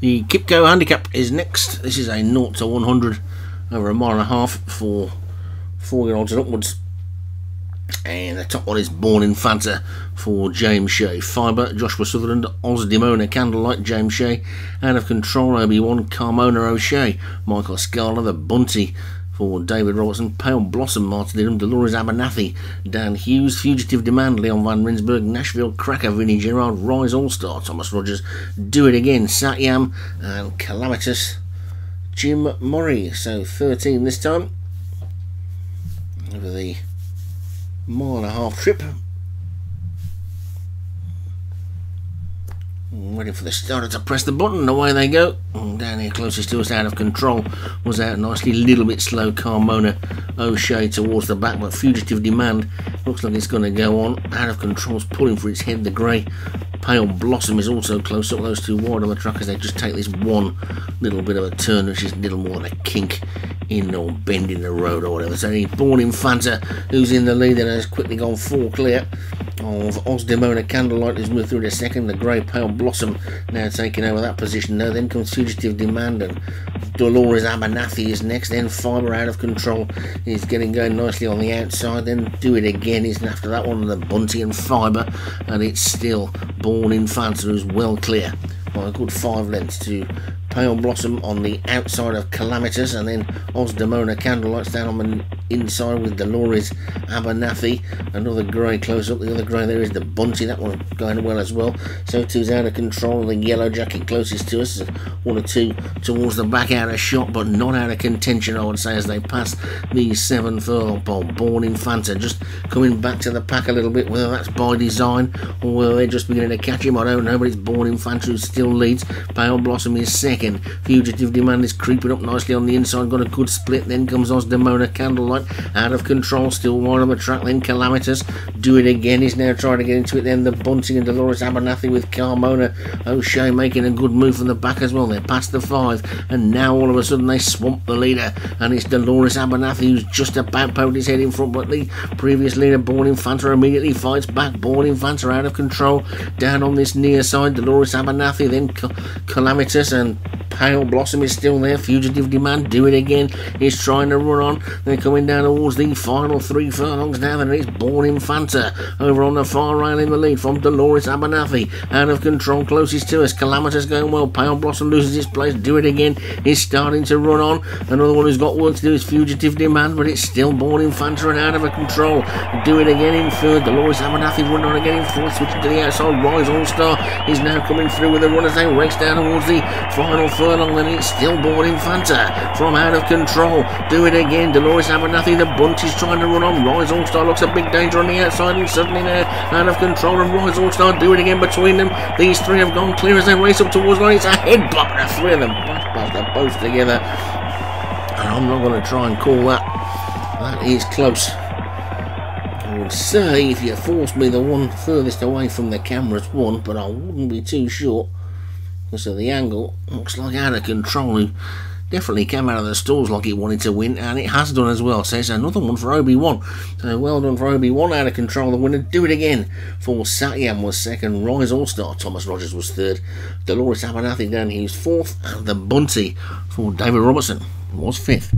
The Qipco handicap is next. This is a 0 to 100 over a mile and a half for four year olds and upwards. And the top one is Born in Fanta for James Shea. Fibre, Joshua Sutherland, Osdemona, Candlelight, James Shea. Out of Control, Obi-Wan, Carmona O'Shea. Michael Scala, the Bunty David Robertson, Pale Blossom, Martin Didham, Dolores Abernathy, Dan Hughes, Fugitive Demand, Leon Van Rensburg, Nashville Cracker, Vinnie Gerard, Rise All Star, Thomas Rogers, Do It Again, Satyam, and Calamitous, Jim Murray. So 13 this time over the mile and a half trip. Waiting for the starter to press the button, away they go. Mm, down here closest to us, out of control, was out nicely, little bit slow. Carmona O'Shea towards the back, but Fugitive Demand looks like it's going to go on. Out of control's pulling for its head, the grey. Pale Blossom is also close up, those two wide on the track as they just take this one little bit of a turn, which is a little more than a kink in or bend in the road or whatever. So any Born in Fanta, who's in the lead and has quickly gone four clear of Osdemona Candlelight is moved through to second. The Grey Pale Blossom now taking over that position. Now then comes Fugitive Demand and Dolores Abernathy is next. Then Fibre out of control is getting going nicely on the outside. Then Do It Again is after that one. The Bunty and Fibre and it's still Born in Fanta who's well clear by a good five lengths to Pale Blossom on the outside of Calamitous, and then Osdemona Candlelights down on the inside with Dolores Abernathy. Another grey close up. The other grey there is the Bunty. That one going well as well. So two's out of control. The Yellow Jacket closest to us. One or two towards the back out of shot, but not out of contention, I would say, as they pass the seven furlong pole. Born in Fanta just coming back to the pack a little bit, whether that's by design or whether they're just beginning to catch him, I don't know, but it's Born in Fanta who still leads. Pale Blossom is second second. Fugitive Demand is creeping up nicely on the inside, got a good split. Then comes Osdemona Candlelight, out of control, still wide on the track. Then Calamitous, do it again. He's now trying to get into it. Then the Bunting and Dolores Abernathy with Carmona O'Shea making a good move from the back as well. They're past the five, and now all of a sudden they swamp the leader, and it's Dolores Abernathy who's just about poked his head in front, but the previous leader, Born in Fanta, immediately fights back. Born in Fanta out of control, down on this near side. Dolores Abernathy, then Calamitous, and Pale Blossom is still there. Fugitive Demand, do it again. He's trying to run on. They're coming down towards the final three furlongs now. And it's Born in Fanta over on the far rail in the lead from Dolores Abernathy. Out of control, closest to us. Calamitous going well. Pale Blossom loses his place. Do it again. He's starting to run on. Another one who's got work to do is Fugitive Demand, but it's still Born in Fanta and out of control. Do it again in third. Dolores Abernathy running on again in fourth. Switching to the outside. Rise All Star is now coming through with the runners. They race down towards the final furlong, then it's still Stillborn Infanta from out of control. Do it again. Dolores Abernathy, the bunt is trying to run on. Rise All Star looks a big danger on the outside, and suddenly they're out of control. And Rise All Star do it again between them. These three have gone clear as they race up towards line. It's a head bump, the three of them past the both together. And I'm not going to try and call that. That is close. I would say if you forced me the one furthest away from the camera's one, but I wouldn't be too sure because of the angle. Looks like out of control. He definitely came out of the stalls like he wanted to win and it has done as well. So it's another one for Obi-Wan. So well done for Obi-Wan. Out of control. The winner do it again. For Satyam was second. Rise All-Star Thomas Rogers was third. Dolores Abernathy down he was fourth. And the Bunty for David Robertson was fifth